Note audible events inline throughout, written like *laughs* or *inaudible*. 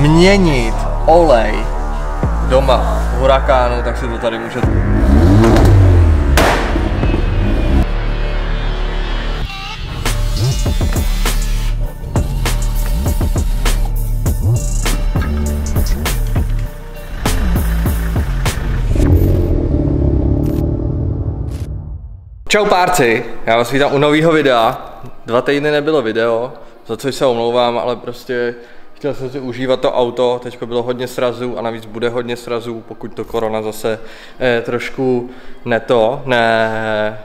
měnit olej doma v hurakánu, tak si to tady můžete. Čau párci, já vás vítám u nového videa. Dva týdny nebylo video, za což se omlouvám, ale prostě chtěl jsem si užívat to auto, teď bylo hodně srazů a navíc bude hodně srazů, pokud to korona zase eh, trošku ne to, ne,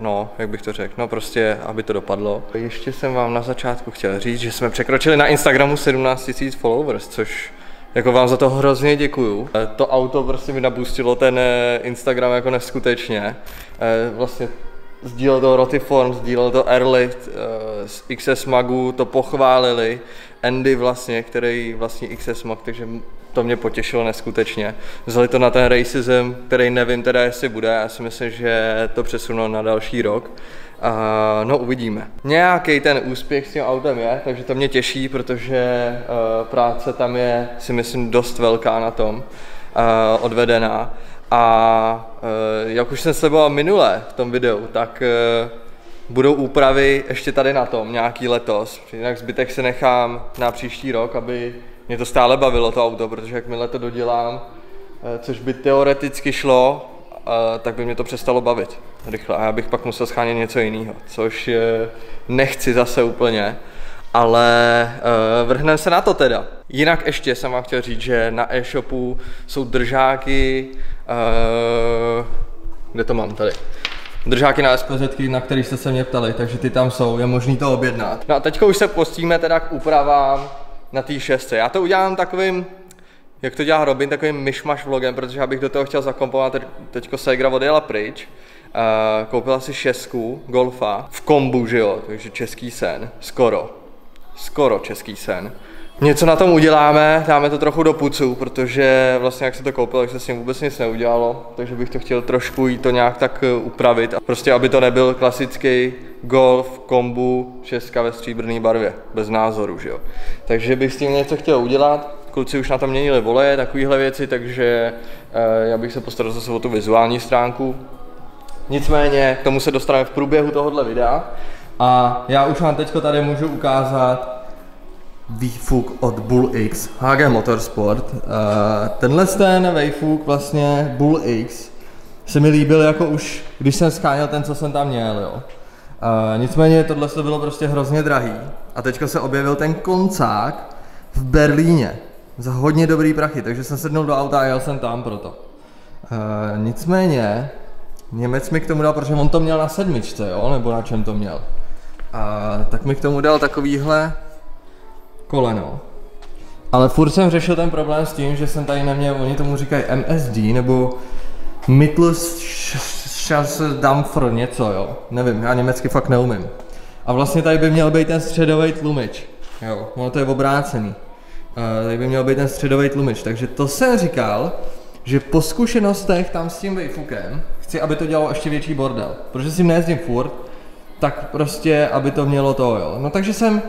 no, jak bych to řekl, no prostě, aby to dopadlo. Ještě jsem vám na začátku chtěl říct, že jsme překročili na Instagramu 17 000 followers, což jako vám za to hrozně děkuju. Eh, To auto prostě mi nabustilo ten eh, Instagram jako neskutečně. Eh, Vlastně sdílel to Rotiform, sdílel to Airlift, eh, z XS Magu to pochválili. Andy vlastně, který vlastní XS Mag, takže to mě potěšilo neskutečně. Vzali to na ten racism, který nevím teda, jestli bude, já si myslím, že to přesunou na další rok. Uh, no uvidíme. Nějaký ten úspěch s tím autem je, takže to mě těší, protože uh, práce tam je, si myslím, dost velká na tom, uh, odvedená. A uh, jak už jsem sliboval minule v tom videu, tak uh, budou úpravy ještě tady na tom, nějaký letos. Jinak zbytek si nechám na příští rok, aby mě to stále bavilo to auto, protože jakmile to dodělám, eh, což by teoreticky šlo, eh, tak by mě to přestalo bavit rychle a já bych pak musel schánět něco jiného, což eh, nechci zase úplně, ale uh, vrhneme se na to teda. Jinak ještě jsem vám chtěl říct, že na e-shopu jsou držáky, uh, kde to mám tady? Držáky na SPZ, na který jste se mě ptali, takže ty tam jsou, je možný to objednat. No a teďka už se postíme teda k úpravám na té šestce. Já to udělám takovým, jak to dělá Robin, takovým myšmaš vlogem, protože já bych do toho chtěl zakomponovat, teď, teďko Segra odjela pryč, uh, koupila si šestku Golfa v kombu, že jo, takže český sen, skoro, skoro český sen. Něco na tom uděláme, dáme to trochu do pucu, protože vlastně jak se to koupil, tak se s ním vůbec nic neudělalo, takže bych to chtěl trošku jí to nějak tak eh, upravit, a prostě aby to nebyl klasický Golf, kombu, šestka ve stříbrné barvě, bez názoru, že jo. Takže bych s tím něco chtěl udělat, kluci už na to měnili voleje, takovéhle věci, takže eh, já bych se postaral zase o tu vizuální stránku. Nicméně k tomu se dostaneme v průběhu tohohle videa a já už vám teďko tady můžu ukázat výfuk od Bull X, HG Motorsport. Uh, tenhle ten výfuk vlastně Bull X se mi líbil jako už, když jsem scháněl ten, co jsem tam měl, jo. Uh, nicméně tohle to bylo prostě hrozně drahý a teďka se objevil ten koncák v Berlíně za hodně dobrý prachy, takže jsem sednul do auta a jel jsem tam proto. Uh, nicméně Němec mi k tomu dal, protože on to měl na sedmičce, jo, nebo na čem to měl. A tak mi k tomu dal takovýhle koleno. Ale furt jsem řešil ten problém s tím, že jsem tady neměl, oni tomu říkají MSD, nebo Mittelschassedampfer něco, jo. Nevím, já německy fakt neumím. A vlastně tady by měl být ten středový tlumič. Jo, ono to je obrácený. Uh, tady by měl být ten středový tlumič, takže to jsem říkal, že po zkušenostech tam s tím vejfukem chci, aby to dělalo ještě větší bordel. Protože si nejezdím furt, tak prostě, aby to mělo to, jo. No takže jsem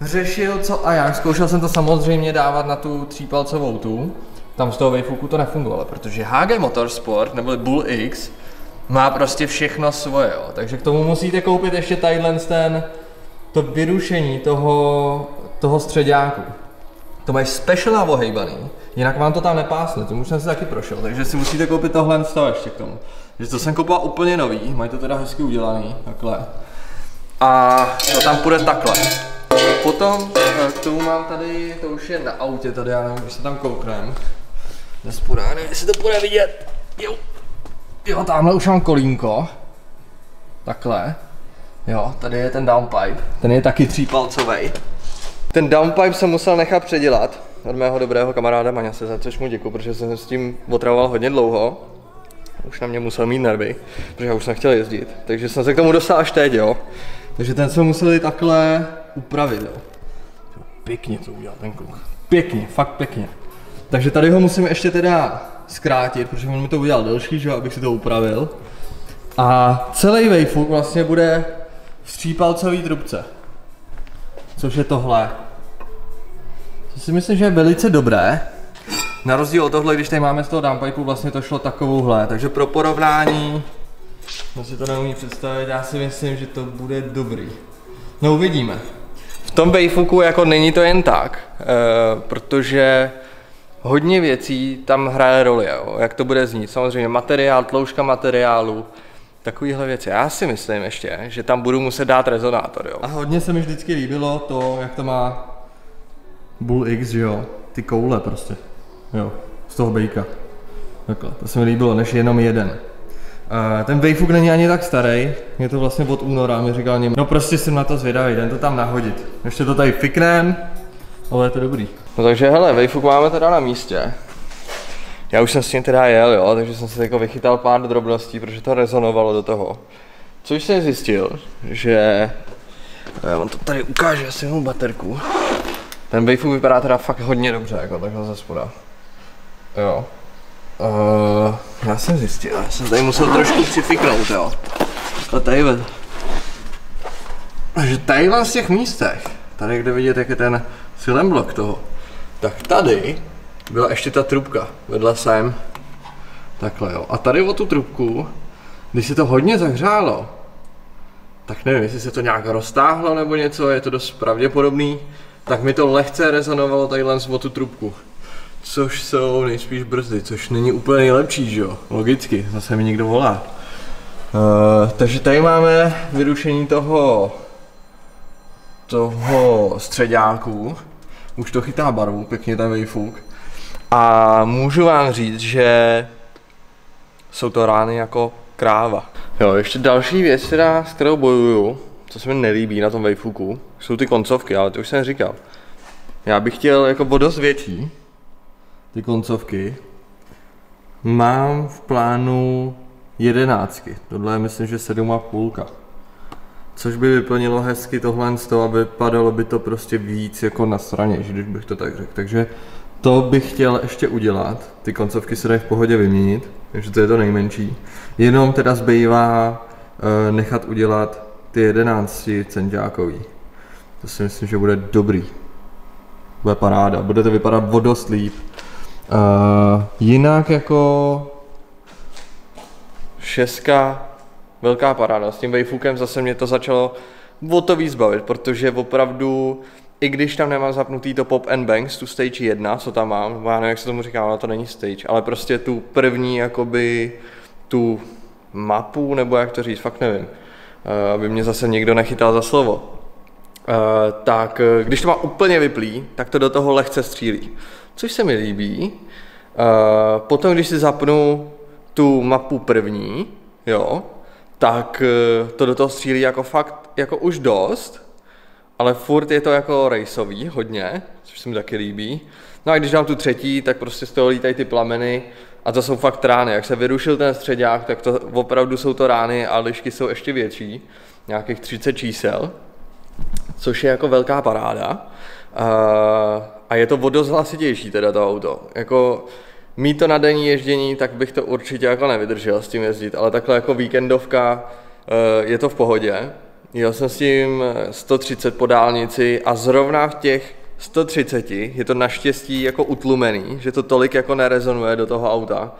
řešil co a jak. Zkoušel jsem to samozřejmě dávat na tu třípalcovou tu. Tam z toho vejfuku to nefungovalo, protože HG Motorsport nebo Bull X má prostě všechno svoje, jo. Takže k tomu musíte koupit ještě tadyhle ten, to vyrušení toho, toho středáku. To mají special navohejbaný, jinak vám to tam nepásne, to už jsem si taky prošel, takže si musíte koupit tohle z toho ještě k tomu. Takže to jsem koupil úplně nový, mají to teda hezky udělaný, takhle. A to tam půjde takhle. Potom eh, k tomu mám tady, to už je na autě tady, já nevím, když se tam kouknem. Nespodá, nevím, jestli to bude vidět. Jo, jo, tamhle už mám kolínko. Takhle. Jo, tady je ten downpipe, ten je taky třípalcovej. Ten downpipe jsem musel nechat předělat od mého dobrého kamaráda Maňase, za což mu děkuji, protože jsem s tím otravoval hodně dlouho. Už na mě musel mít nervy, protože já už jsem chtěl jezdit. Takže jsem se k tomu dostal až teď, jo. Takže ten jsme museli takhle upravit, jo. Pěkně to udělal ten kluk. Pěkně, fakt pěkně. Takže tady ho musím ještě teda zkrátit, protože on mi to udělal delší, že abych si to upravil. A celý vejfuk vlastně bude v třípalcový trubce. Což je tohle. To si myslím, že je velice dobré. Na rozdíl od tohle, když tady máme z toho downpipeu, vlastně to šlo takovouhle. Takže pro porovnání, no si to neumí představit, já si myslím, že to bude dobrý. No uvidíme. V tom Bayfuku jako není to jen tak, e, protože hodně věcí tam hraje roli, jo, jak to bude znít. Samozřejmě materiál, tloušťka materiálu, takovýhle věci. Já si myslím ještě, že tam budu muset dát rezonátor, jo. A hodně se mi vždycky líbilo to, jak to má Bull X, jo, ty koule prostě, jo, z toho bejka. Takhle, to se mi líbilo, než jenom jeden. Uh, ten Wayfook není ani tak starý, je to vlastně od února, mi říkal něm. No prostě jsem na to zvědavý, jdem to tam nahodit. Ještě to tady fiknem, ale je to dobrý. No takže hele, Wayfook máme teda na místě. Já už jsem s tím teda jel, jo, takže jsem si jako vychytal pár drobností, protože to rezonovalo do toho. Což jsem zjistil, že... Já vám to tady ukážu, asi mám baterku. Ten Wayfook vypadá teda fakt hodně dobře, jako takhle ze spoda. Jo. Uh, já jsem zjistil, já jsem tady musel trošku přifiknout, jo. A tady. Takže tady v těch místech, tady kde vidět, jak je ten silem blok toho, tak tady byla ještě ta trubka, vedla sem. Takhle jo. A tady o tu trubku, když se to hodně zahřálo, tak nevím, jestli se to nějak roztáhlo nebo něco, je to dost pravděpodobný, tak mi to lehce rezonovalo tadyhle o tu trubku. Což jsou nejspíš brzdy, což není úplně nejlepší, že jo? Logicky, zase mi někdo volá. Uh, takže tady máme vyrušení toho toho středáku. Už to chytá barvu, pěkně ten vejfuk. A můžu vám říct, že jsou to rány jako kráva. Jo, ještě další věc, která, s kterou bojuju, co se mi nelíbí na tom vejfuku, jsou ty koncovky, ale to už jsem říkal. Já bych chtěl jako o dost větší, ty koncovky. Mám v plánu jedenáctky, tohle je myslím, že sedm a půlka. Což by vyplnilo hezky tohle z toho, aby padalo by to prostě víc jako na straně, když bych to tak řekl. Takže to bych chtěl ještě udělat. Ty koncovky se dají v pohodě vyměnit, takže to je to nejmenší. Jenom teda zbývá uh, nechat udělat ty 11 centiákový. To si myslím, že bude dobrý. Bude paráda, bude to vypadat vodost líp. Uh, jinak jako šestka, velká paráda. S tím Wayfukem zase mě to začalo o to víc bavit, protože opravdu i když tam nemám zapnutý to Pop and Banks, tu stage 1, co tam mám, já nevím, jak se tomu říká, ale to není stage, ale prostě tu první, jakoby, tu mapu, nebo jak to říct, fakt nevím, eh, aby mě zase někdo nechytal za slovo. Uh, tak eh, když to má úplně vyplý, tak to do toho lehce střílí. Což se mi líbí. Uh, potom, když si zapnu tu mapu první, jo, tak to do toho střílí jako fakt, jako už dost, ale furt je to jako rejsový hodně, což se mi taky líbí. No a když dám tu třetí, tak prostě z toho lítají ty plameny a to jsou fakt rány. Jak se vyrušil ten středák, tak to opravdu jsou to rány a lišky jsou ještě větší, nějakých 30 čísel, což je jako velká paráda. A je to o dost hlasitější teda to auto. Jako mít to na denní ježdění, tak bych to určitě jako nevydržel s tím jezdit, ale takhle jako víkendovka eh, je to v pohodě. Jel jsem s tím 130 po dálnici a zrovna v těch 130 je to naštěstí jako utlumený, že to tolik jako nerezonuje do toho auta.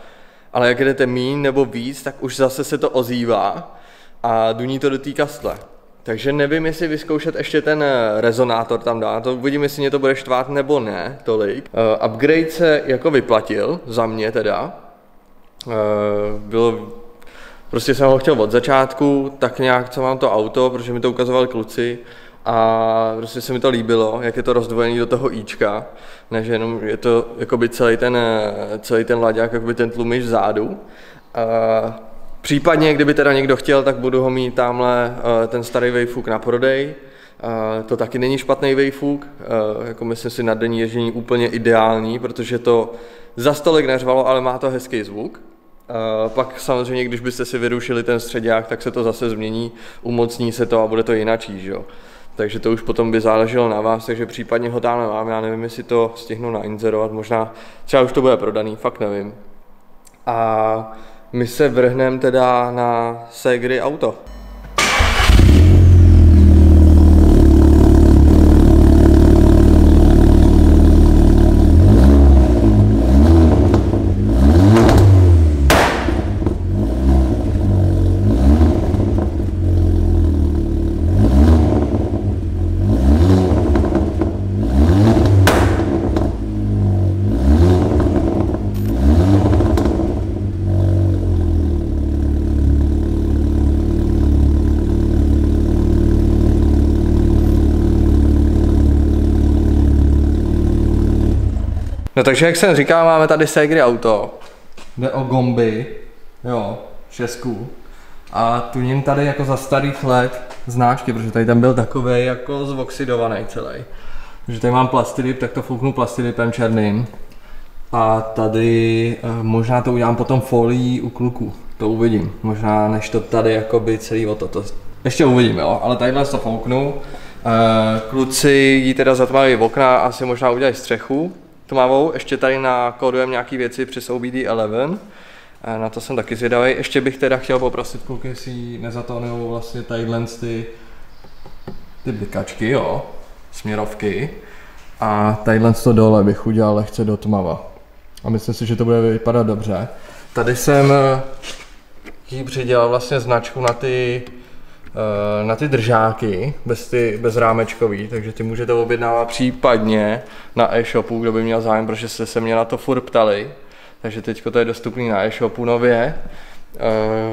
Ale jak jdete míň nebo víc, tak už zase se to ozývá a duní to do té kastle. Takže nevím, jestli vyzkoušet ještě ten eh, rezonátor tam dát, to uvidím, jestli mě to bude štvát nebo ne, tolik. Uh, upgrade se jako vyplatil, za mě teda. Uh, bylo Prostě jsem ho chtěl od začátku, tak nějak, co mám to auto, protože mi to ukazovali kluci a prostě se mi to líbilo, jak je to rozdvojený do toho Ička, než jenom je to jakoby celý ten, celý ten laďák, jakoby ten tlumič vzadu. A případně, kdyby teda někdo chtěl, tak budu ho mít tamhle ten starý Wayfook na prodej. To taky není špatný Wayfook, jako myslím si na denní ježdění úplně ideální, protože to za stolik neřvalo, ale má to hezký zvuk. Pak samozřejmě, když byste si vyrušili ten středák, tak se to zase změní, umocní se to a bude to jinačí, že jo. Takže to už potom by záleželo na vás, takže případně ho dáme vám, já nevím, jestli to stihnu nainzerovat, možná třeba už to bude prodaný, fakt nevím. A my se vrhneme teda na Segry auto. No takže jak jsem říkal, máme tady Segry auto. Jde o gomby, jo, Česku. A tuním tady jako za starých let znáčky, protože tady ten byl takový jako zoxidovaný celý. Takže tady mám plastidip, tak to fouknu plastidipem černým. A tady eh, možná to udělám potom folií u kluku. To uvidím. Možná než to tady jakoby celý o to ještě uvidím, jo. Ale tadyhle to fouknu. Eh, kluci jí teda zatmaví okna, asi možná udělají střechu tmavou. Ještě tady nakódujeme nějaké věci přes OBD 11. Eh, na to jsem taky zvědavý. Ještě bych teda chtěl poprosit kluky, jestli nezatónují vlastně tadyhle ty, ty blikačky, jo, směrovky. A tadyhle to dole bych udělal lehce do tmava. A myslím si, že to bude vypadat dobře. Tady jsem eh, jí přidělal vlastně značku na ty na ty držáky, bez, ty, bez rámečkový, takže ty můžete objednávat případně na e-shopu, kdo by měl zájem, protože jste se mě na to furt ptali. Takže teď to je dostupný na e-shopu nově.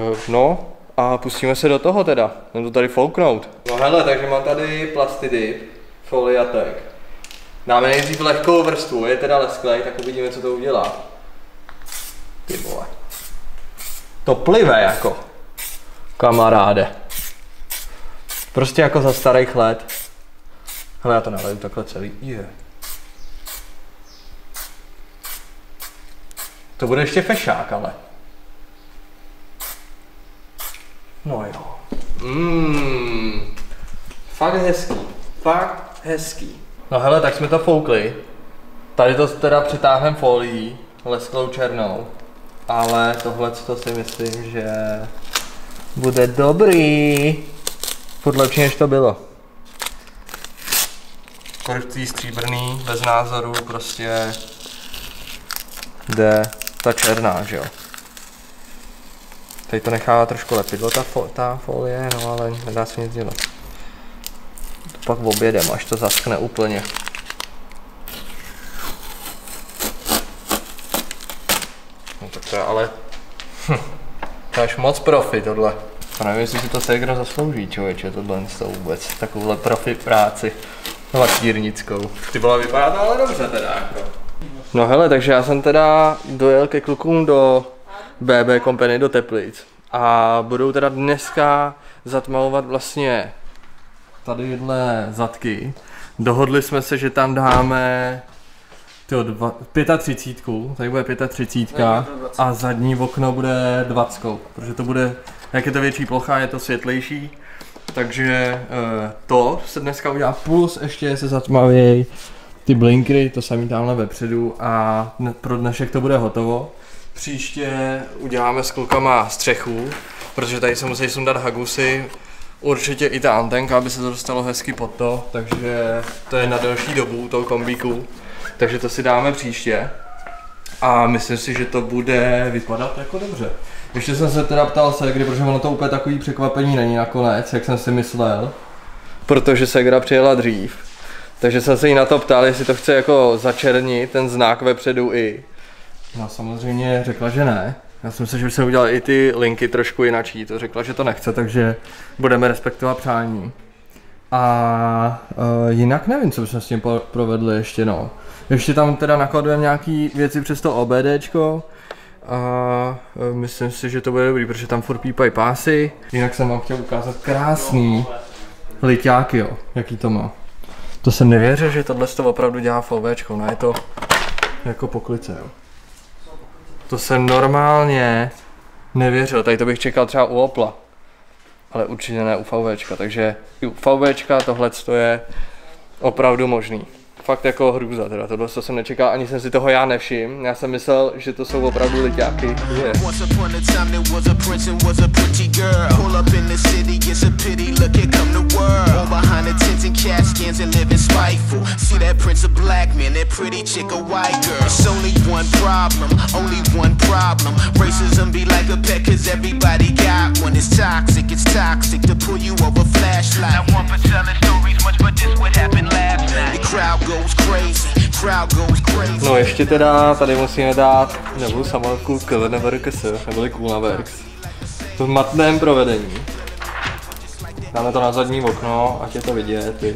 Uh, no a pustíme se do toho teda, jdem to tady fouknout. No hele, takže mám tady plastidip, foliatek. Dáme nejdřív lehkou vrstvu, je teda lesklej, tak uvidíme, co to udělá. Ty vole. To plive jako, kamaráde. Prostě jako za starých let. Hele, já to naleju takhle celý. Yeah. To bude ještě fešák, ale. No jo. Mmm. Fakt hezký. Fakt hezký. No hele, tak jsme to foukli. Tady to teda přitáhneme folií, lesklou černou. Ale tohle to si myslím, že bude dobrý. Furt lepší, než to bylo. Korytý stříbrný, bez názoru, prostě jde ta černá, že jo. Tady to nechává trošku lepidlo, ta, fo ta folie, no ale nedá se nic dělat. To pak obědem, až to zaschne úplně. No tak to je ale... Hm, to je až moc profi tohle. A nevím, jestli si to Segra zaslouží, člověče, tohle to vůbec, takovouhle profi práci lakírnickou. Ty byla vypadá to ale dobře teda jako. No hele, takže já jsem teda dojel ke klukům do BB Company do Teplic a budou teda dneska zatmavovat vlastně tady jedné zadky. Dohodli jsme se, že tam dáme tyjo, dva, 35, tady bude 35 a zadní okno bude 20, protože to bude jak je to větší plocha, je to světlejší. Takže uh, to se dneska udělá, plus ještě se zatmavějí ty blinkry, to samý tamhle vepředu a pro dnešek to bude hotovo. Příště uděláme s klukama střechu, protože tady se musí sundat hagusy, určitě i ta antenka, aby se to dostalo hezky pod to, takže to je na delší dobu toho kombíku, takže to si dáme příště a myslím si, že to bude vypadat jako dobře. Ještě jsem se teda ptal Segry, protože ono to úplně takový překvapení není nakonec, jak jsem si myslel. Protože Segra přijela dřív. Takže jsem se jí na to ptal, jestli to chce jako začernit, ten znak vepředu i. No samozřejmě řekla, že ne. Já jsem myslel, že se udělal i ty linky trošku jinačí. To řekla, že to nechce, takže budeme respektovat přání. A uh, jinak nevím, co jsme s tím provedli ještě no. Ještě tam teda nakladujeme nějaký věci přes to OBDčko, a e, myslím si, že to bude dobrý, protože tam furt pípají pásy. Jinak jsem vám chtěl ukázat krásný liťáky, jo, jaký to má. To jsem nevěřil, že tohle to opravdu dělá VVčko, no je to jako poklice, jo. To jsem normálně nevěřil, tady to bych čekal třeba u Opla. Ale určitě ne u VVčka, takže u VVčka tohle je opravdu možný fakt jako hrůza teda, tohle to jsem nečekal, ani jsem si toho já nevšim. Já jsem myslel, že to jsou opravdu liďáky. Yeah. The crowd No ještě teda tady musíme dát nebo samotu Keleneverkes, neboli Coolnaverks. V matném provedení. Dáme to na zadní okno, ať je to vidět. Ty.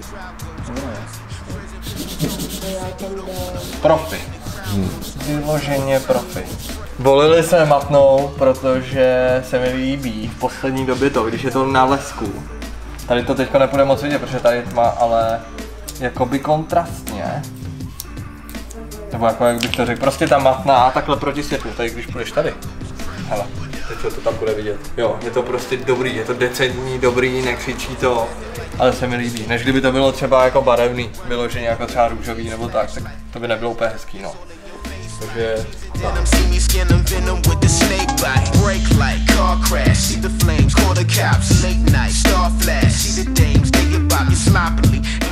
Profi. Vyloženě profi. Volili jsme matnou, protože se mi líbí v poslední době to, když je to na lesku. Tady to teďka nepůjde moc vidět, protože tady je tma, ale jakoby kontrastně. Nebo jako jak bych to řekl, prostě ta matná takhle proti světlu, tady když půjdeš tady. Hele, teď to tam bude vidět. Jo, je to prostě dobrý, je to decentní, dobrý, nekřičí to, ale se mi líbí. Než kdyby to bylo třeba jako barevný, vyloženě jako třeba růžový nebo tak, tak to by nebylo úplně hezký, no. Takže them venom.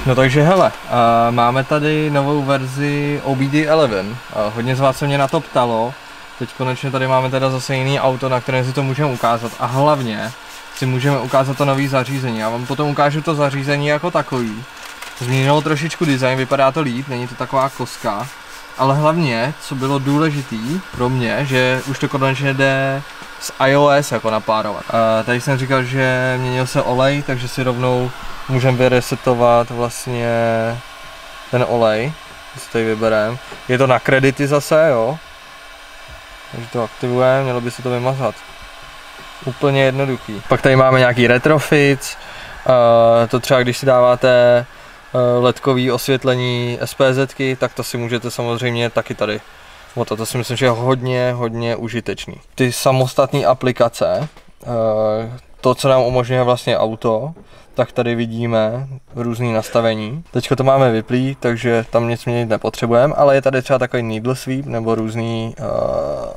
No takže hele, uh, máme tady novou verzi OBD11. Uh, hodně z vás se mě na to ptalo. Teď konečně tady máme teda zase jiný auto, na kterém si to můžeme ukázat. A hlavně si můžeme ukázat to nový zařízení. Já vám potom ukážu to zařízení jako takový. Změnilo trošičku design, vypadá to líp, není to taková koska. Ale hlavně, co bylo důležitý pro mě, že už to konečně jde s iOS jako napárovat. Uh, tady jsem říkal, že měnil se olej, takže si rovnou můžeme vyresetovat vlastně ten olej, si tady vybereme. Je to na kredity zase, jo. Takže to aktivujeme, mělo by se to vymazat. Úplně jednoduchý. Pak tady máme nějaký retrofits, uh, to třeba když si dáváte uh, ledkový osvětlení SPZ, tak to si můžete samozřejmě taky tady O to, si myslím, že je hodně, hodně užitečný. Ty samostatné aplikace, uh, to, co nám umožňuje vlastně auto, tak tady vidíme různé nastavení. Teďko to máme vyplý, takže tam nic měnit nepotřebujeme, ale je tady třeba takový needle sweep nebo různý uh,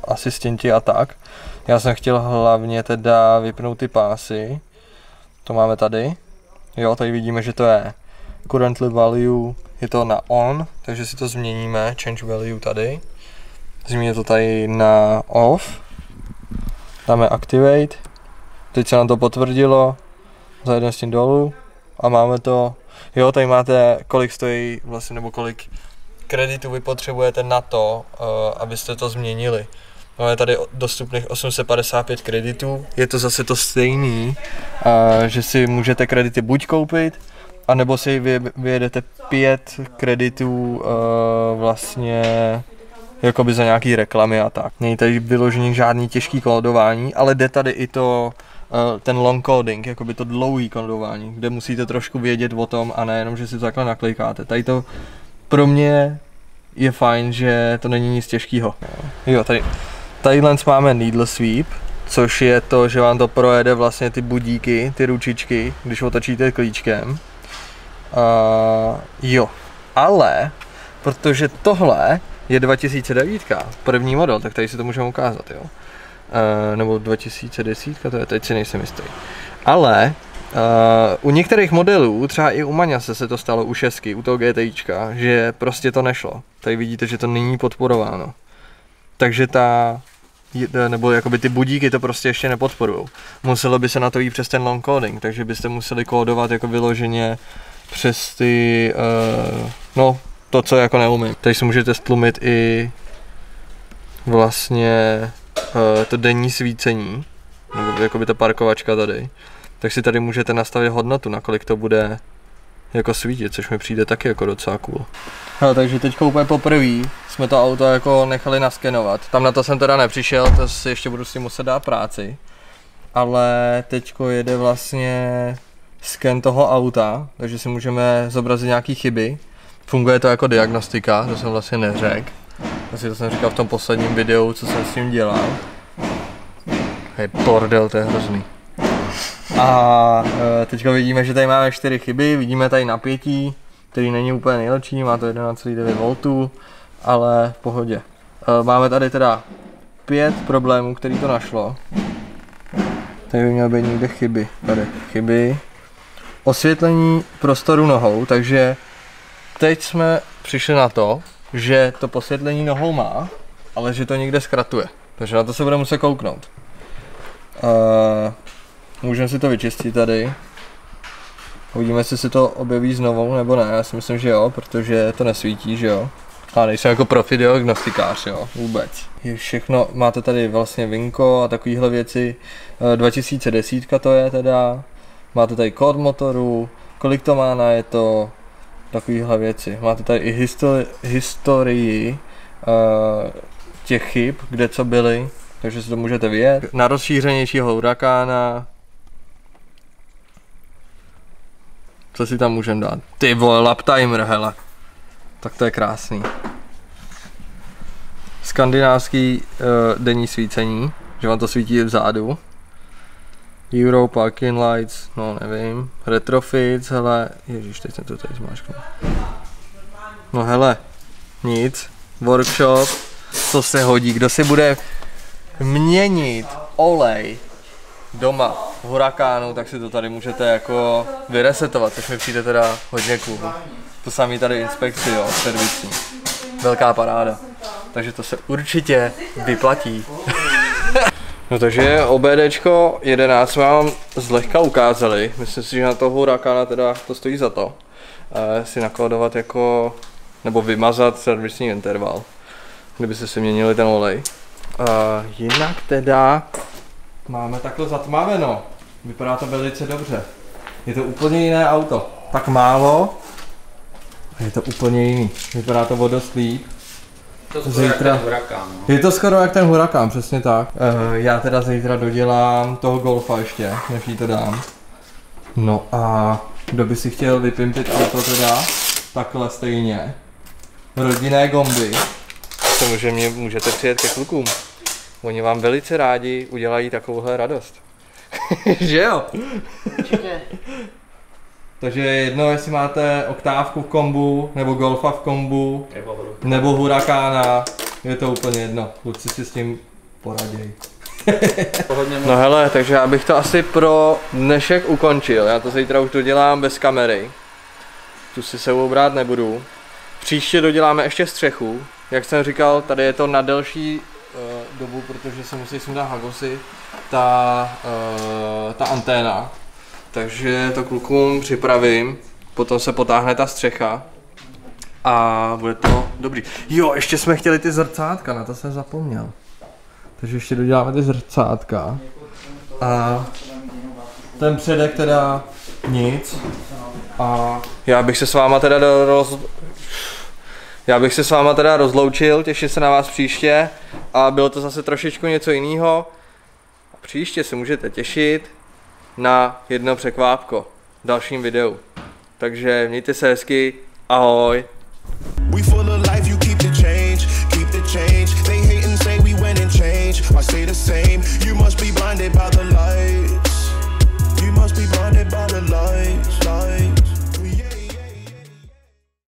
asistenti a tak. Já jsem chtěl hlavně teda vypnout ty pásy. To máme tady. Jo, tady vidíme, že to je currently value, je to na on, takže si to změníme, change value tady. Změníme to tady na off. Dáme activate. Teď se nám to potvrdilo. Zajedeme s tím dolů. A máme to. Jo, tady máte kolik stojí vlastně, nebo kolik kreditů vy potřebujete na to, uh, abyste to změnili. Máme tady dostupných 855 kreditů. Je to zase to stejný, uh, že si můžete kredity buď koupit, anebo si vy, vyjedete pět kreditů uh, vlastně jakoby za nějaký reklamy a tak. Není tady vyložený žádný těžký kódování, ale jde tady i to uh, ten long coding, jakoby to dlouhý kódování, kde musíte trošku vědět o tom a nejenom, že si to takhle naklikáte. Tady to pro mě je fajn, že to není nic těžkého. Jo, tady, tadyhle máme needle sweep, což je to, že vám to projede vlastně ty budíky, ty ručičky, když otočíte klíčkem. Uh, jo, ale protože tohle je 2009, první model, tak tady si to můžeme ukázat, jo. Uh, nebo 2010, to je, teď si nejsem jistý. Ale uh, u některých modelů, třeba i u Maňase se to stalo u šestky, u toho GTIčka, že prostě to nešlo. Tady vidíte, že to není podporováno. Takže ta nebo jakoby ty budíky to prostě ještě nepodporují. Muselo by se na to jít přes ten long coding, takže byste museli kódovat jako vyloženě přes ty, uh, no, to, co jako neumím. Tady si můžete stlumit i vlastně uh, to denní svícení, nebo jako by ta parkovačka tady. Tak si tady můžete nastavit hodnotu, nakolik to bude jako svítit, což mi přijde taky jako docela cool. No, takže teď úplně poprvé jsme to auto jako nechali naskenovat. Tam na to jsem teda nepřišel, to si ještě budu s tím muset dát práci. Ale teďko jede vlastně sken toho auta, takže si můžeme zobrazit nějaký chyby. Funguje to jako diagnostika, to jsem vlastně neřekl. Asi to jsem říkal v tom posledním videu, co jsem s tím dělal. Hej, bordel, to je hrozný. A e, teďka vidíme, že tady máme čtyři chyby, vidíme tady napětí, který není úplně nejlepší, má to 11,9 V, ale v pohodě. E, máme tady teda pět problémů, který to našlo. Tady by měly být někde chyby. Tady chyby. Osvětlení prostoru nohou, takže teď jsme přišli na to, že to posvětlení nohou má, ale že to někde zkratuje. Takže na to se budeme muset kouknout. Uh, můžeme si to vyčistit tady. Uvidíme, jestli se to objeví znovu nebo ne. Já si myslím, že jo, protože to nesvítí, že jo. A nejsem jako profi diagnostikář, jo, vůbec. Je všechno, máte tady vlastně vinko a takovéhle věci. 2010 to je teda. Máte tady kód motoru, kolik to má na je to, takovéhle věci. Máte tady i histori- historii těch chyb, kde co byly, takže si to můžete vyjet. Na rozšířenějšího hurakána. Co si tam můžeme dát? Ty vole, lap timer, hele. Tak to je krásný. Skandinávský uh, denní svícení, že vám to svítí vzadu. Euro Parking Lights, no nevím. Retrofits, hele, ježiš, teď jsem to tady zmáčknul. No hele, nic. Workshop, co se hodí, kdo si bude měnit olej doma v hurakánu, tak si to tady můžete jako vyresetovat, což mi přijde teda hodně cool. To samý tady inspekci, jo, servisní. Velká paráda. Takže to se určitě vyplatí. *laughs* no takže OBDčko 11 vám zlehka ukázali. Myslím si, že na toho hurakána teda to stojí za to. E, si nakladovat jako, nebo vymazat servisní interval kdybyste si měnili ten olej. Uh, jinak teda máme takhle zatmaveno. Vypadá to velice dobře. Je to úplně jiné auto. Tak málo. A je to úplně jiný. Vypadá to o dost líp. To skoro zítra... jak ten hurakán, no. Je to skoro jak ten hurakán, přesně tak. Uh, já teda zítra dodělám toho golfa ještě, než jí to dám. No a kdo by si chtěl vypimpit auto teda, takhle stejně. Rodinné gomby, samozřejmě můžete přijet ke klukům. Oni vám velice rádi udělají takovouhle radost. *laughs* že jo? Určitě. Takže jedno, jestli máte oktávku v kombu, nebo golfa v kombu, nebo hurakána, je to úplně jedno. Kluci si s tím poradějí. *laughs* no hele, takže já bych to asi pro dnešek ukončil. Já to zítra už dodělám bez kamery. Tu si sebou brát nebudu. Příště doděláme ještě střechu, jak jsem říkal, tady je to na delší uh, dobu, protože se musí sundat hagosy, ta, uh, ta anténa. Takže to klukům připravím, potom se potáhne ta střecha a bude to dobrý. Jo, ještě jsme chtěli ty zrcátka, na to jsem zapomněl. Takže ještě doděláme ty zrcátka. A ten předek teda nic. A já bych se s váma teda roz, já bych se s váma teda rozloučil, těším se na vás příště a bylo to zase trošičku něco jiného. Příště se můžete těšit na jedno překvápko v dalším videu. Takže mějte se hezky, ahoj. Change. I the same, you must be blinded by the